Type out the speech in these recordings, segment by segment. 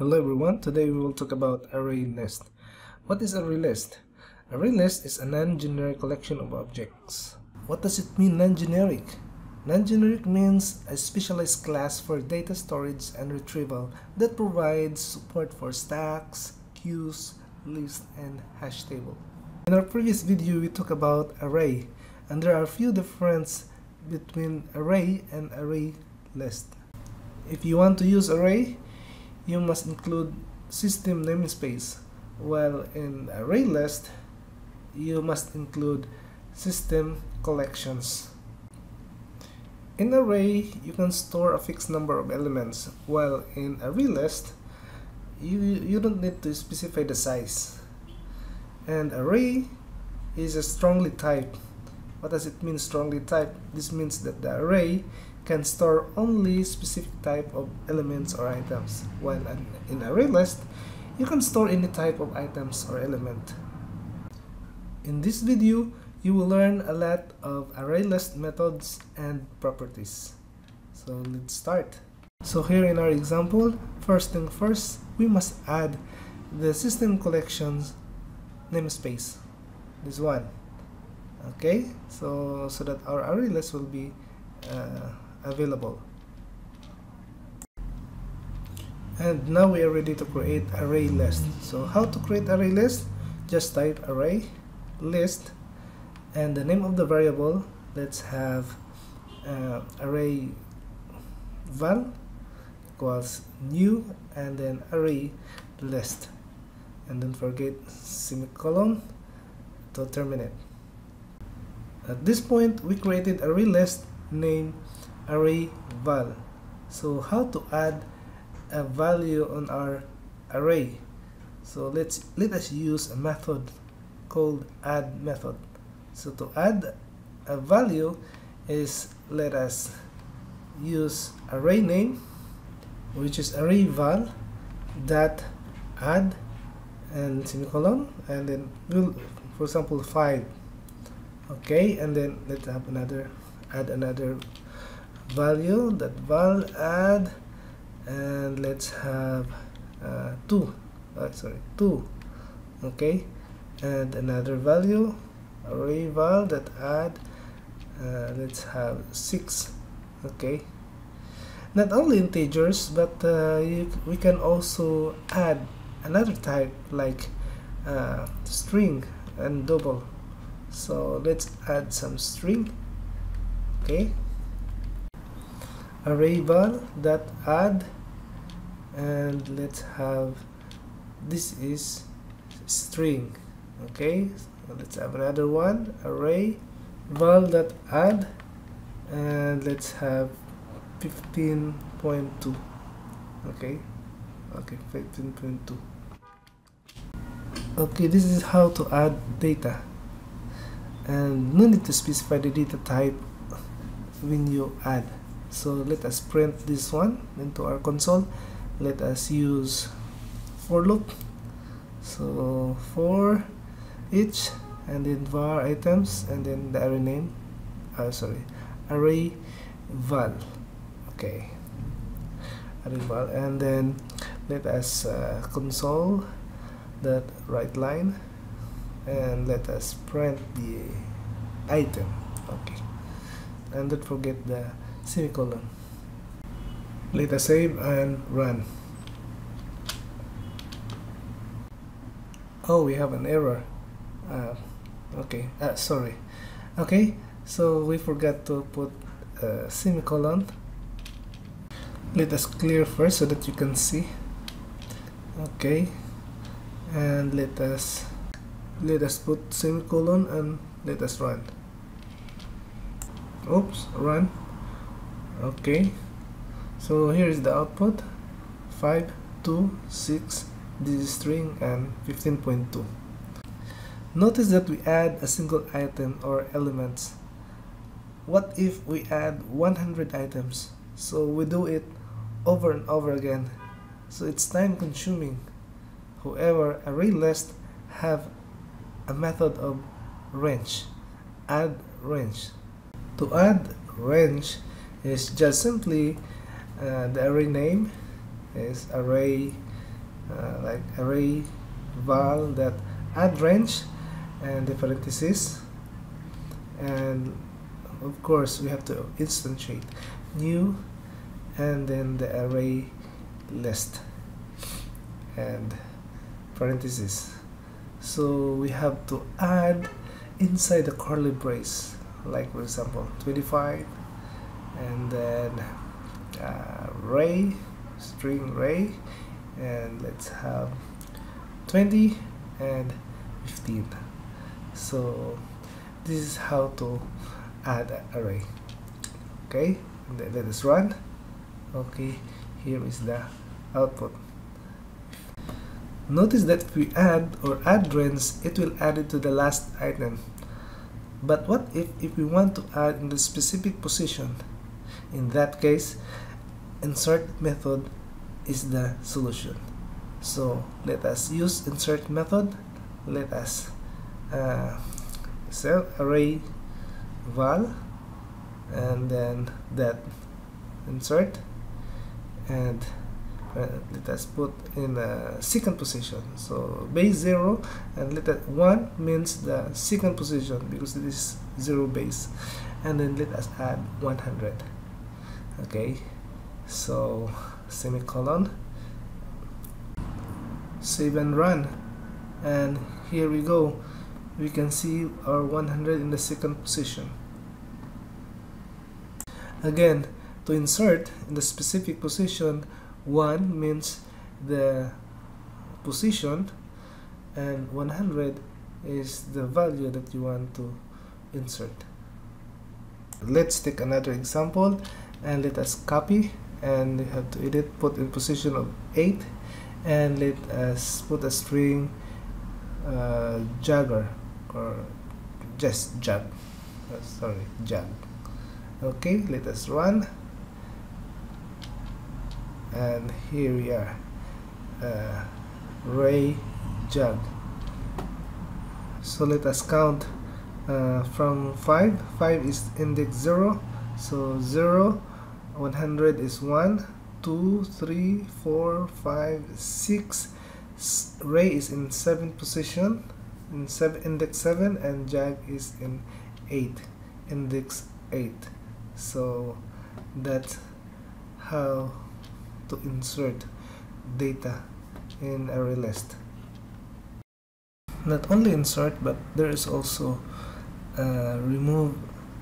Hello everyone, today we will talk about array list. What is array list? Array list is a non-generic collection of objects. What does it mean non-generic? Non-generic means a specialized class for data storage and retrieval that provides support for stacks, queues, lists, and hash table. In our previous video we talked about array and there are a few differences between array and array list. If you want to use array, you must include system namespace, while in array list, you must include system collections. In array, you can store a fixed number of elements, while in array list, you, you don't need to specify the size. And array is a strongly typed. What does it mean strongly typed? This means that the array can store only specific type of elements or items, while in array list, you can store any type of items or element. In this video, you will learn a lot of array list methods and properties. So let's start. So here in our example, first thing first, we must add the system collections namespace. This one. Okay, so so that our array list will be uh, available. And now we are ready to create array list. So how to create array list? Just type array list and the name of the variable. Let's have uh, array val equals new and then array list. And don't forget semicolon to terminate. At this point we created array list name array val. So how to add a value on our array? So let's let us use a method called add method. So to add a value is let us use array name which is array val dot add and semicolon and then we'll for example 5 okay and then let's have another add another value that val add and let's have uh, 2 uh, sorry 2 okay? And another value array val that add uh, let's have 6 okay? Not only integers but uh, you, we can also add another type like uh, string and double. So let's add some string. Okay array val dot add and let's have this is string okay? So let's have another one array val dot add and let's have 15.2 okay? Okay 15.2 okay this is how to add data. And no need to specify the data type when you add so let us print this one into our console. Let us use for loop. So for each and then var items and then the array name. Uh, sorry array val. Okay. Array val. And then let us uh, console that right line and let us print the item. Okay. And don't forget the semicolon. Let us save and run. Oh we have an error. Uh, okay. Uh, sorry. Okay so we forgot to put a semicolon. Let us clear first so that you can see. Okay. And let us let us put semicolon and let us run. Oops run okay. So here is the output. 5 2 6 this is string and 15.2 notice that we add a single item or elements. What if we add 100 items? So we do it over and over again. So it's time consuming. However array list have a method of range. Add range. To add range is just simply uh, the array name is array uh, like array val that add range and the parenthesis and of course we have to instantiate new and then the array list and parenthesis so we have to add inside the curly brace like for example 25 and then uh, ray string ray. And let's have 20 and 15 so this is how to add an array okay? Let us run. Okay here is the output. Notice that if we add or add range it will add it to the last item. But what if if we want to add in the specific position in that case insert method is the solution. So let us use insert method. Let us uh, array val and then that insert. And uh, let us put in a second position. So base 0 and let that 1 means the second position because it is 0 base. And then let us add 100 okay so semicolon. Save and run. And here we go. We can see our 100 in the second position. Again to insert in the specific position 1 means the position and 100 is the value that you want to insert. Let's take another example and let us copy and we have to edit put in position of 8 and let us put a string uh, Jager or just jag uh, sorry jag okay let us run. And here we are. Uh, Rey jug so let us count uh, from 5 5 is index 0 so 0 100 is 1 2 3 4 5 6 Rey is in 7 position in 7 index 7 and jag is in 8 index 8 so that's how to insert data in array list. Not only insert but there is also a remove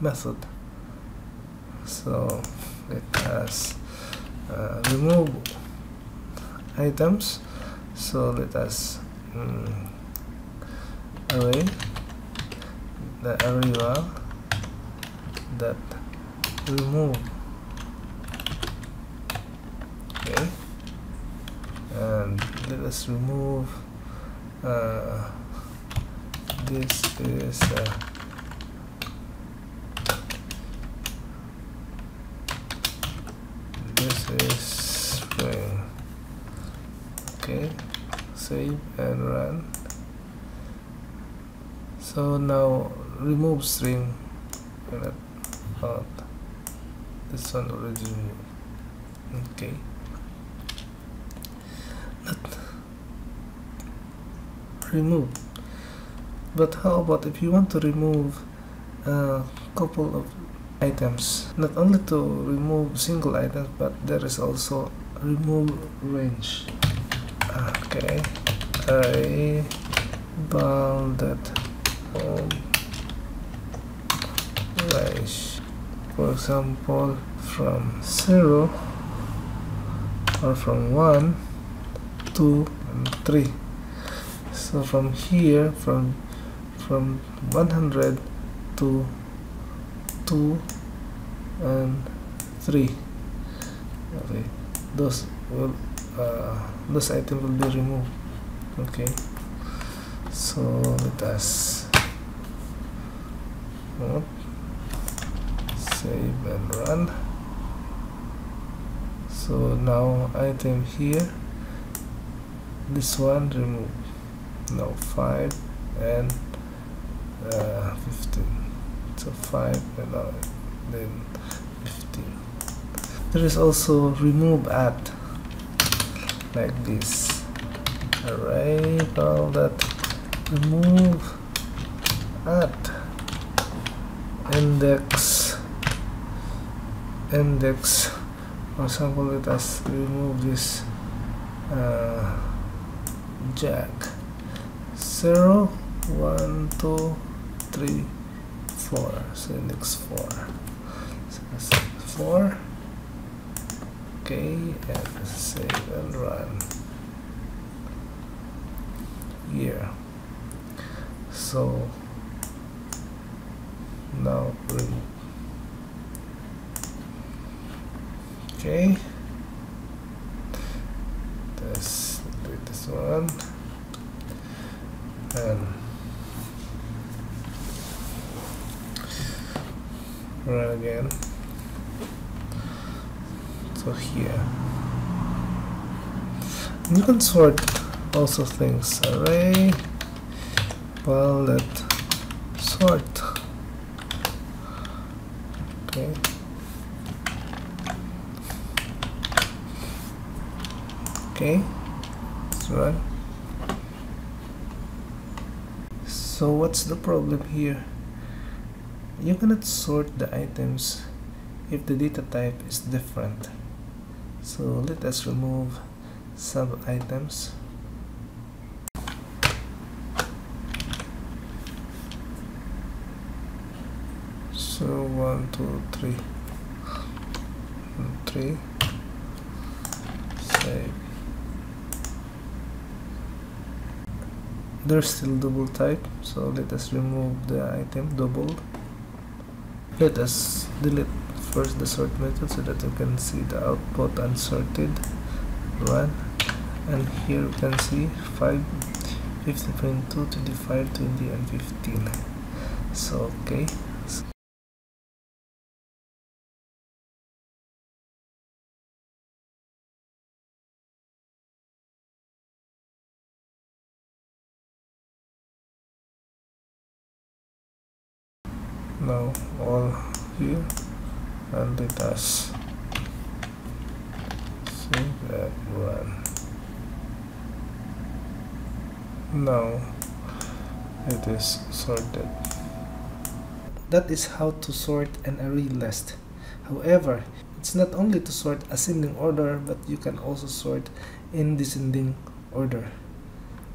method so let us uh, remove items. So let us um, array the array that remove. Okay. And let us remove uh, this is uh, this is string okay save and run. So now remove string. Out this one already removed okay. Not remove. But how about if you want to remove a couple of items? Not only to remove single items but there is also remove range okay. Array bounded home range for example from 0 or from 1 2 and 3 so from here from from 100 to 2 and 3 okay those will uh, those item will be removed. Okay. So let us save and run. So now item here. This one remove now 5 and uh, 15 so 5 and uh, then 15 there is also remove at like this. Array call that remove at index. Index. For example let us remove this uh, jack. 0 1 2 3 4 so index 4 so 4 okay and save and run. Here so now remove okay let's delete this one and run again so here you can sort also things array let sort. Okay. Okay. Let's run so what's the problem here? You cannot sort the items if the data type is different. So let us remove some items. So one two three. One, three. Save there's still double type so let us remove the item double let us delete first the sort method so that you can see the output unsorted. Run and here you can see 5 15.2 25 20 and 15 so okay now all here and let us save and run now it is sorted. That is how to sort an array list. However it's not only to sort ascending order but you can also sort in descending order.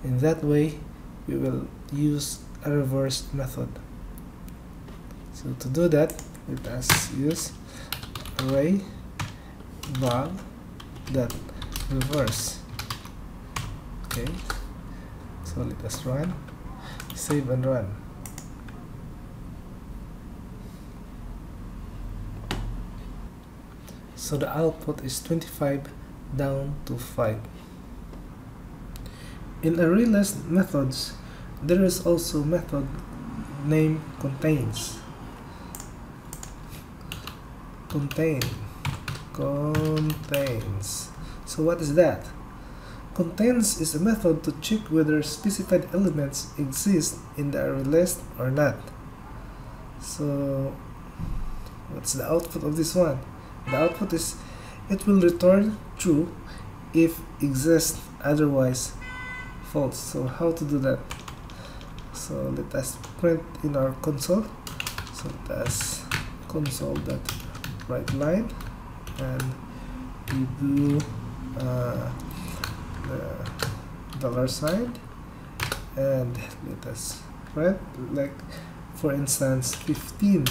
In that way we will use a reverse method. So to do that let us use array val that reverse. Okay so let us run save and run. So the output is 25 down to 5 in array list methods there is also method name contains. Contain. Contains. So what is that contains is a method to check whether specified elements exist in the array list or not. So what's the output of this one? The output is it will return true if exists otherwise false. So how to do that? So let us print in our console. So let us console that right line and we do uh, the dollar sign and let us right like for instance 15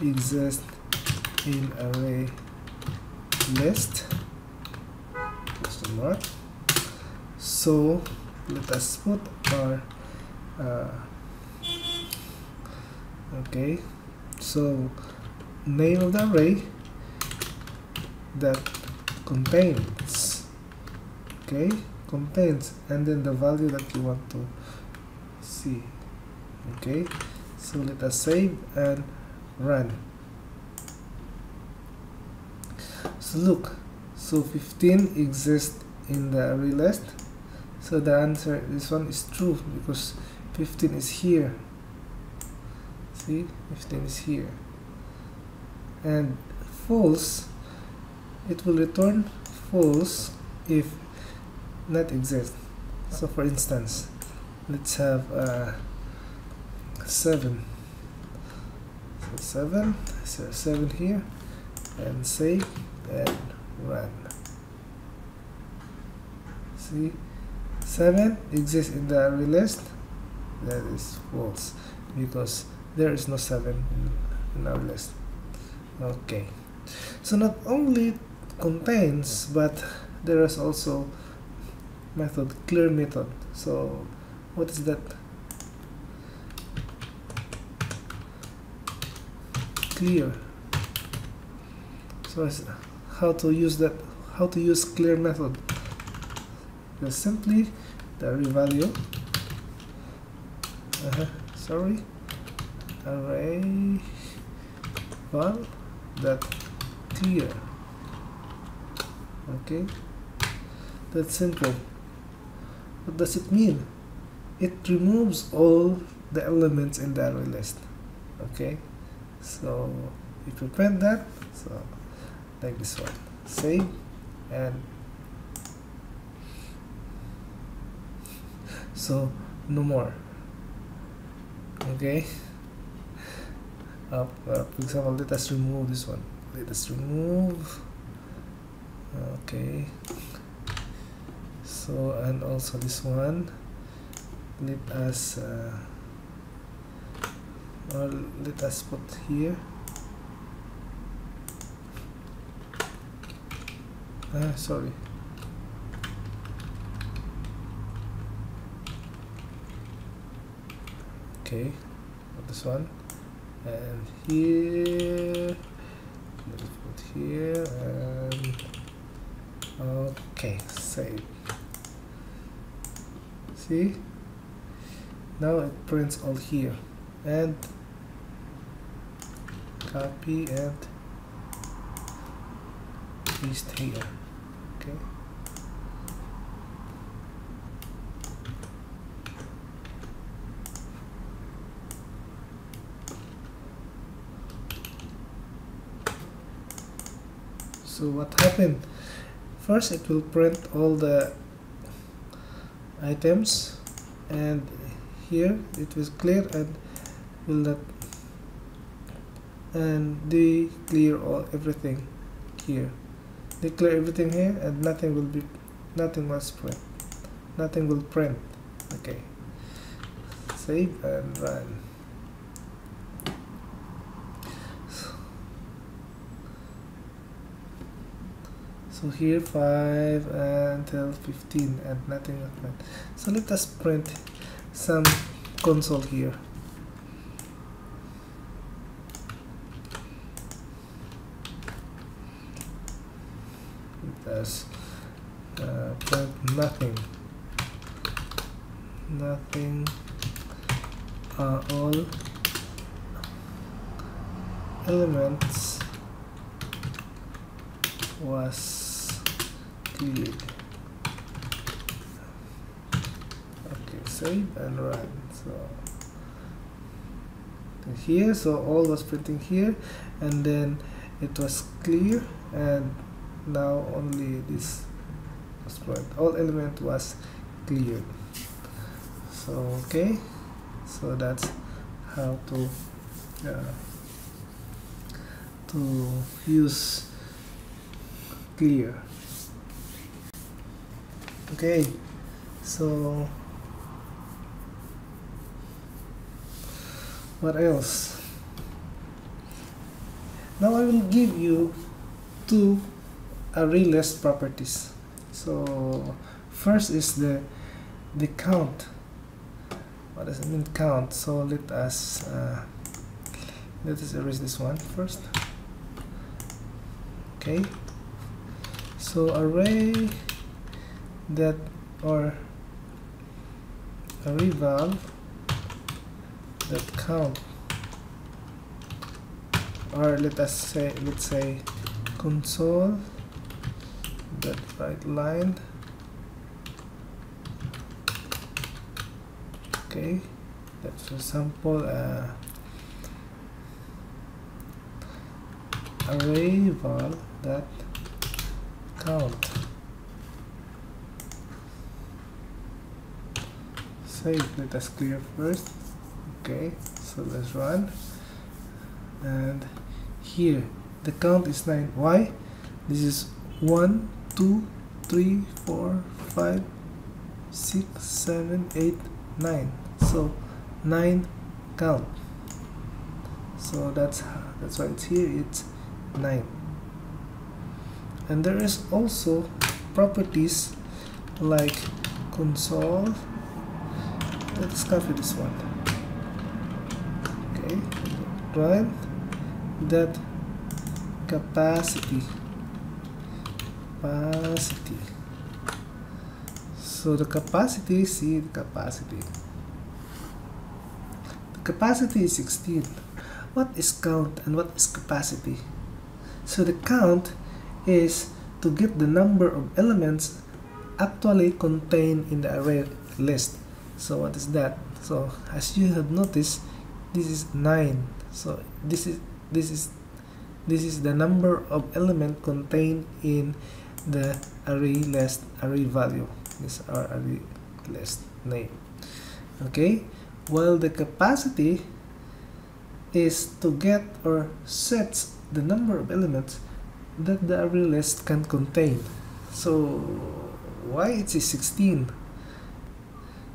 exists in array list. Mark so let us put our uh, okay. So name of the array that contains okay contains and then the value that you want to see. Okay so let us save and run. So look so 15 exists in the array list. So the answer this one is true because 15 is here. See 15 is here. And false it will return false if not exist. So for instance let's have uh, 7 so 7 so 7 here and save and run see? 7 exists in the array list. That is false because there is no 7 in our list. Okay. So not only contains but there is also method clear method. So what is that? Clear. So how to use that how to use clear method. Just simply the value. Uh -huh, sorry. Array val that clear. Okay. That's simple what does it mean? It removes all the elements in the array list okay? So if you print that so like this one save and so no more okay? Uh, uh, for example let us remove this one let us remove okay so and also this one. Let us uh, or let us put here. Ah sorry. Okay this one. And here let's put here and okay save see? Now it prints all here. And copy and paste here. Okay. So what happened? First it will print all the items. And here it was clear and will not and they clear all everything here. They clear everything here and nothing will be nothing was print nothing will print. Okay. Save and run so here 5 until 15 and nothing happened so let us print some console here. Let us uh, print nothing nothing uh, all elements was okay save and run so here so all was printing here and then it was clear and now only this was all element was cleared so okay. So that's how to uh, to use clear. Okay. So what else? Now I will give you two array list properties. So first is the the count. What does it mean count? So let us uh, let us erase this one first. Okay. So array that or a reval that count or let us say let's say console that right line. Okay that's for example uh, array val that count. Save let us clear first okay so let's run. And here the count is 9 why? This is 1 2 3 4 5 6 7 8 9 so 9 count. So that's that's why it's here it's 9 and there is also properties like console. Let's copy this one run that capacity capacity. So the capacity see the capacity. The capacity is 16 what is count and what is capacity? So the count is to get the number of elements actually contained in the array list. So what is that? So as you have noticed this is 9 so this is this is this is the number of element contained in the array list array value. This our array list name. Okay? While the capacity is to get or sets the number of elements that the array list can contain. So why it is 16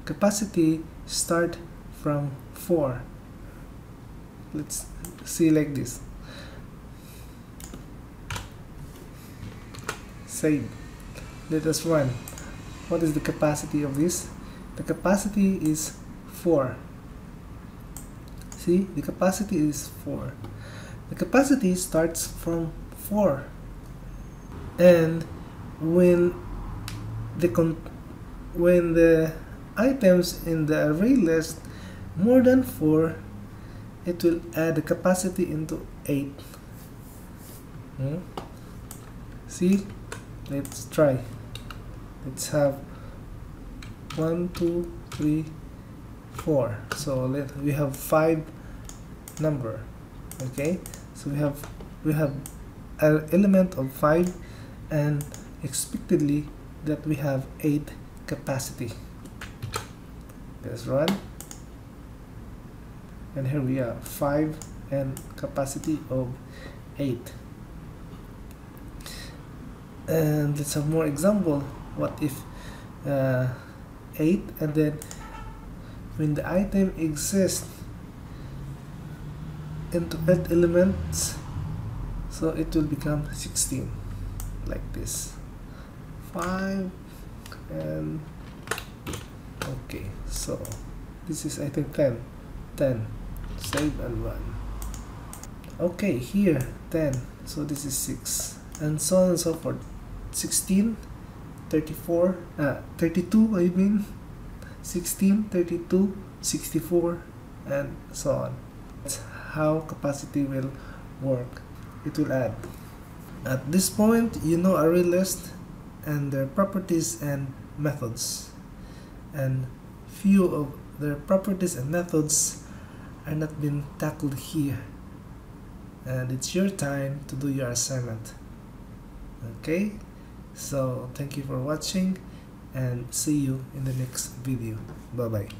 capacity start from 4 let's see like this. Save let us run. What is the capacity of this? The capacity is 4 see? The capacity is 4 the capacity starts from 4 and when the when the items in the array list more than 4 it will add the capacity into 8 hmm? see? Let's try. Let's have one two three four. So let we have five number okay? So we have we have an element of five and expectedly that we have eight capacity. Let's run and here we are 5 and capacity of 8 and let's have more example. What if uh, 8 and then when the item exists into 8 elements so it will become 16 like this. 5 and okay so this is item 10 10 save and run. Okay here 10 so this is 6 and so on and so forth. 16 34 uh, 32 I mean. 16 32 64 and so on. That's how capacity will work. It will add. At this point you know array list and their properties and methods. And few of their properties and methods are not being tackled here. And it's your time to do your assignment. Okay? So thank you for watching and see you in the next video. Bye bye